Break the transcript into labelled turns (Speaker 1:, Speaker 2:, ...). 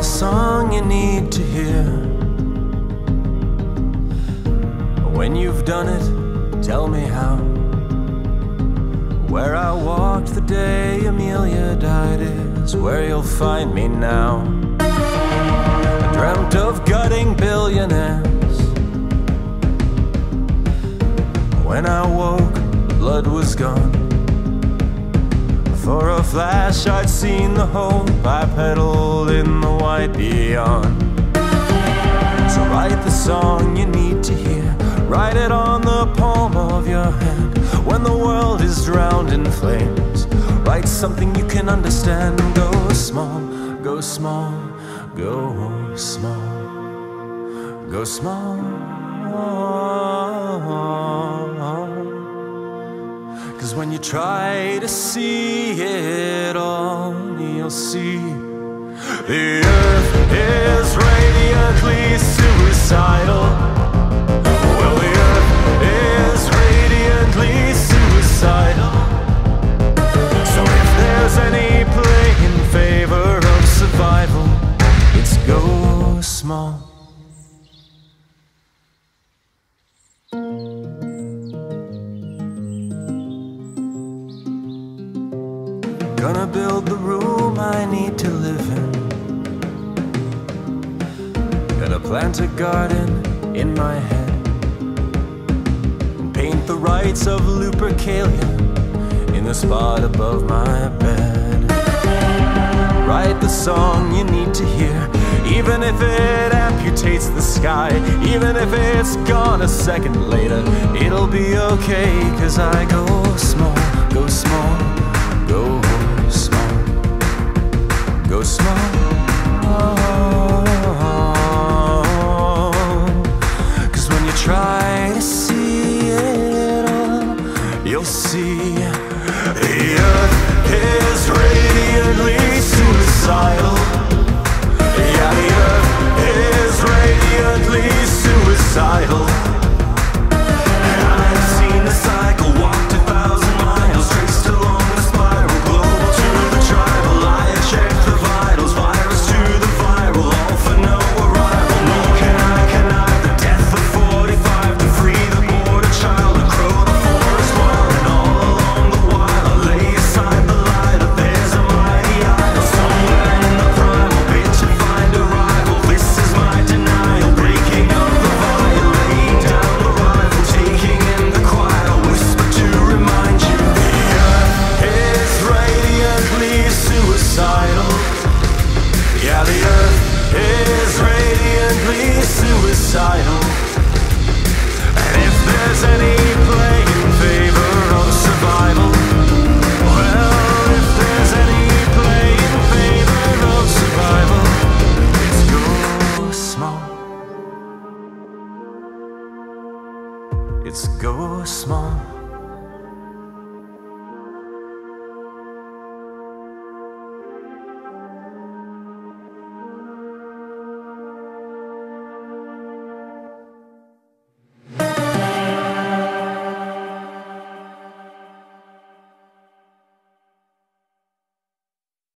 Speaker 1: the song you need to hear. When you've done it, tell me how. Where I walked the day Amelia died is where you'll find me now. I dreamt of gutting billionaires. When I woke, blood was gone. For a flash, I'd seen the hope I peddled in the white beyond. So write the song you need to hear. Write it on the palm of your hand. When the world is drowned in flames, write something you can understand. Go small, go small, go small, go small. Cause when you try to see it all, you'll see the earth is radiantly suicidal. Well, the earth is radiantly suicidal. So if there's any play in favor of survival, it's go small. Gonna build the room I need to live in. Gonna plant a garden in my head. And paint the rites of Lupercalia in the spot above my bed. Write the song you need to hear, even if it amputates the sky, even if it's gone a second later. It'll be okay, cause I go small, go small, Yeah, It's go small.